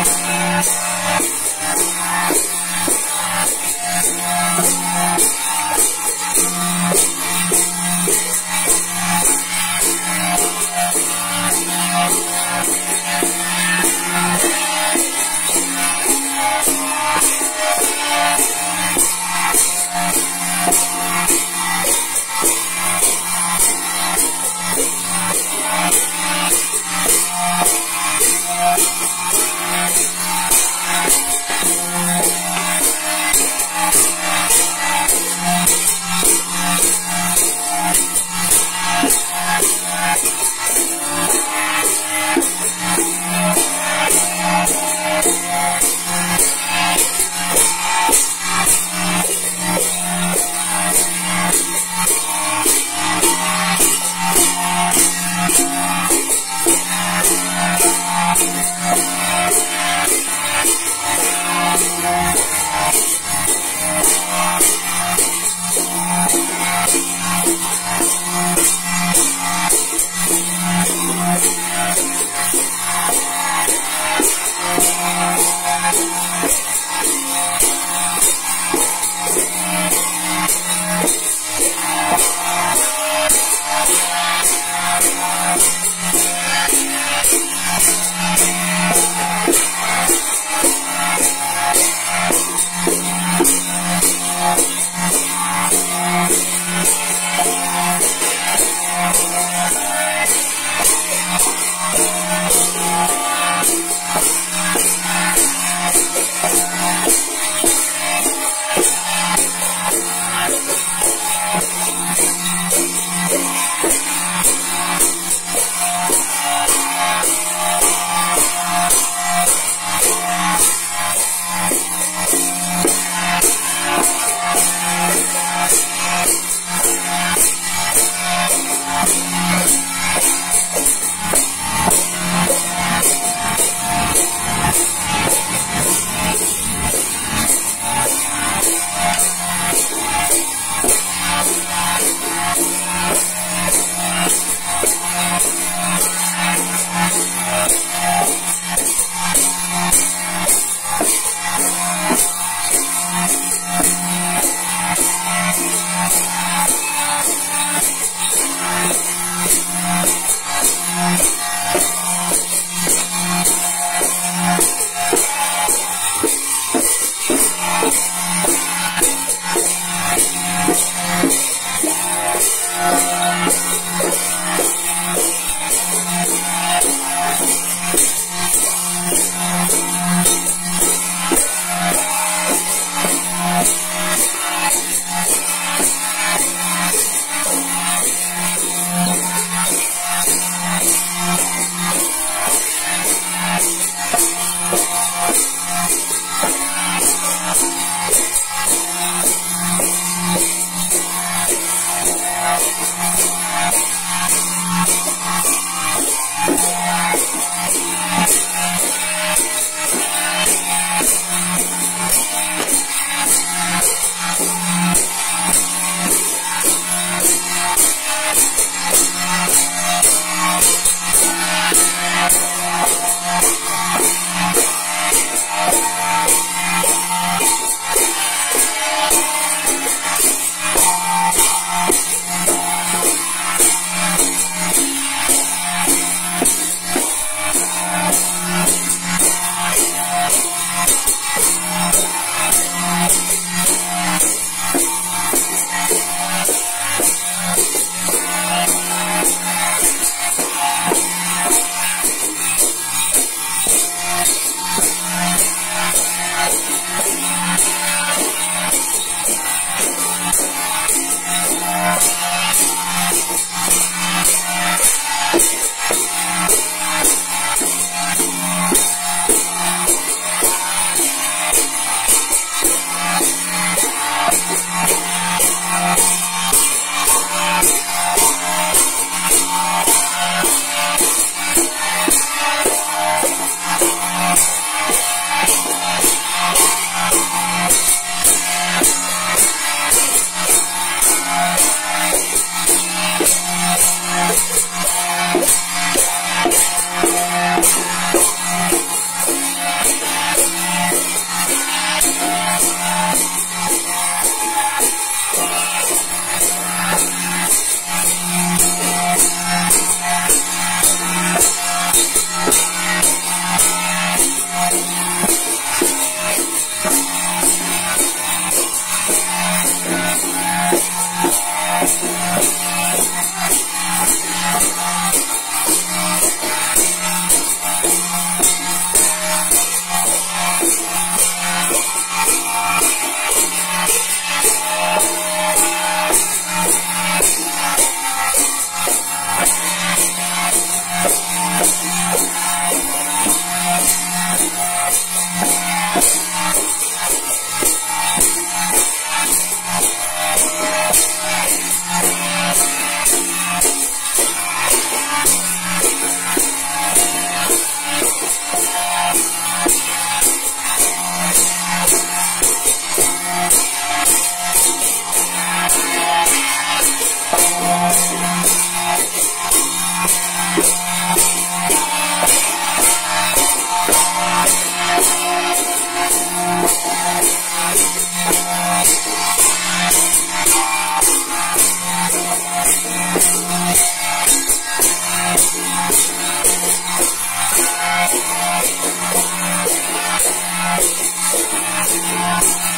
Yes, yes, yes. Yes.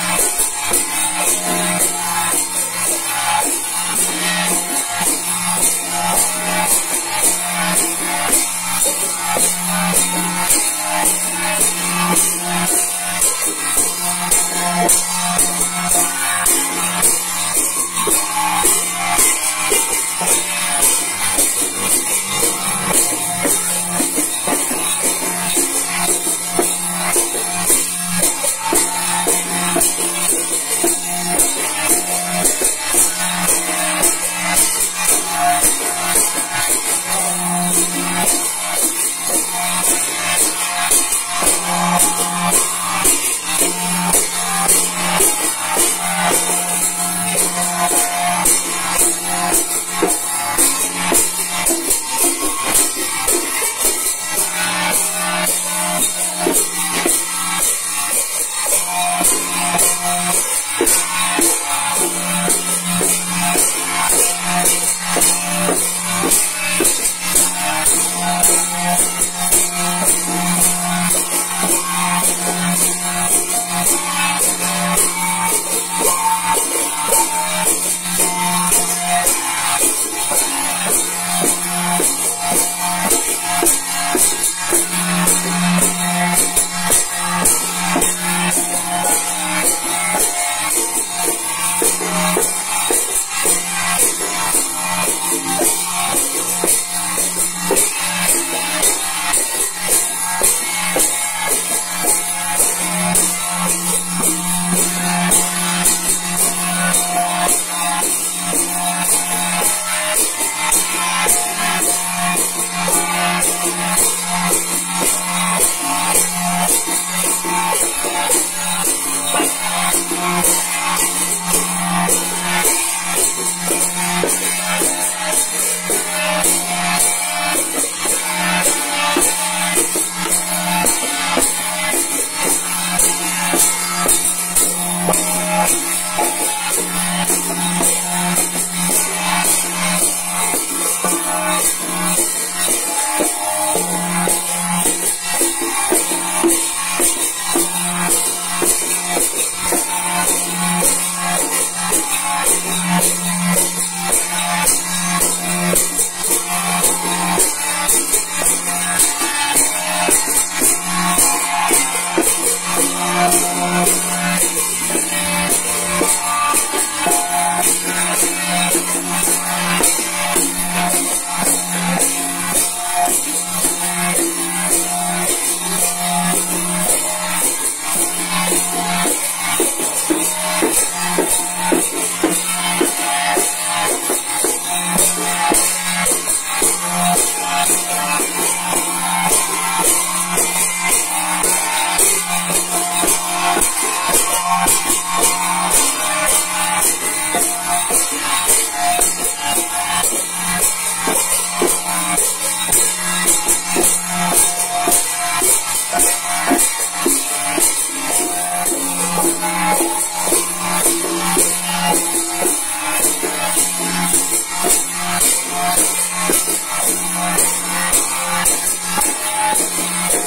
Thank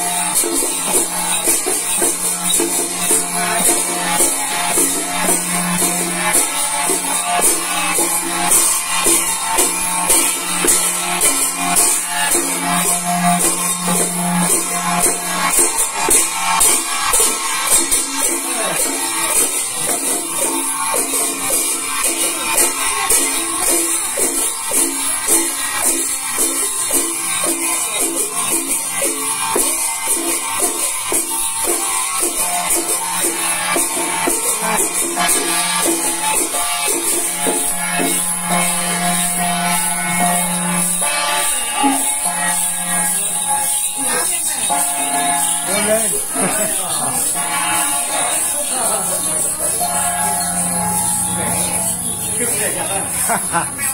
you. 对，就在，哈哈。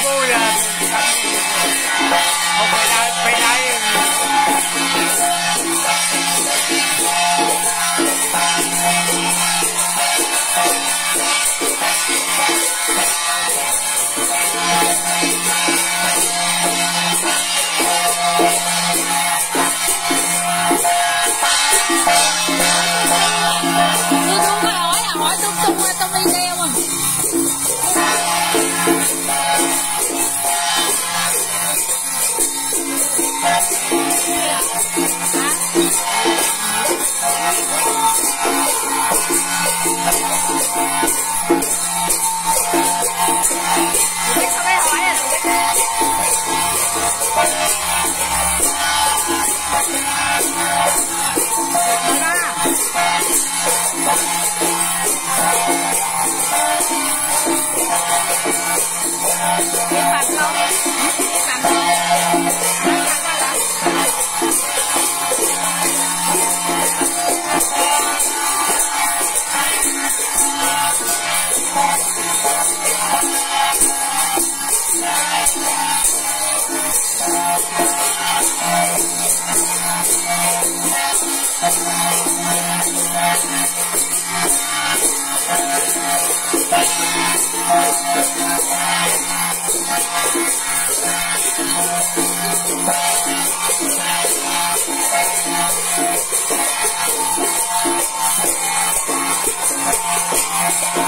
Hallelujah. Bye.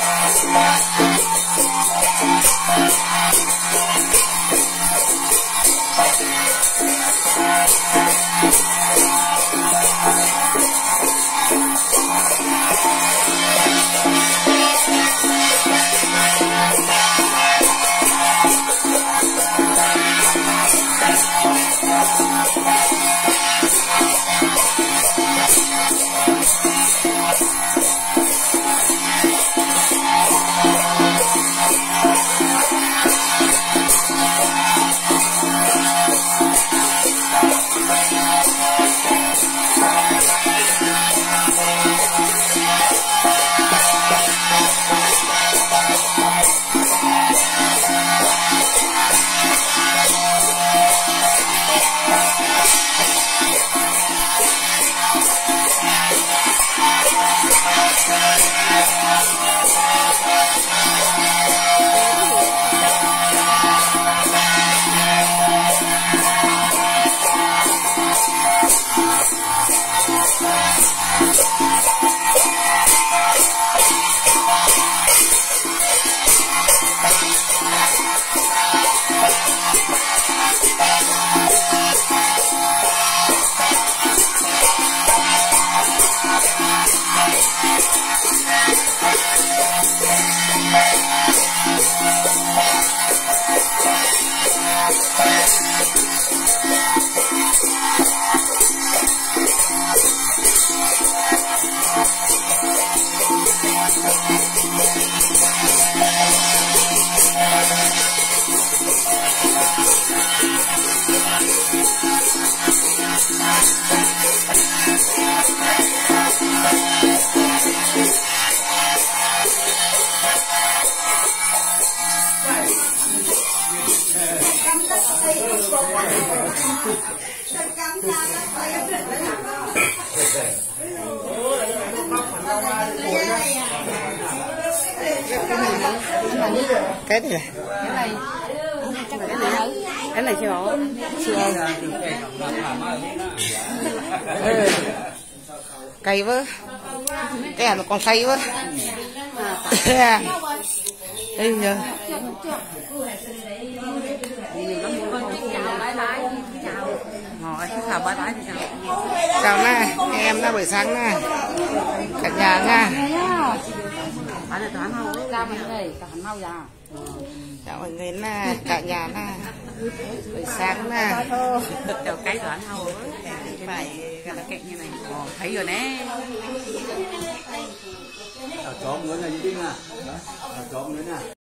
Christmas. Cái này chưa ừ. cây với cái này còn xây với đây giờ. Ngồi chào bye bye thì chào. Chào na em đã buổi sáng na. Cả nhà nha toán ra hắn mau ra chào mọi người na cả nhà na buổi sáng nè đầu cái toán hầu phải cái là kẹt như này. Ồ, thấy rồi nè. Ờ, chó mới là như thế nào chó mới nè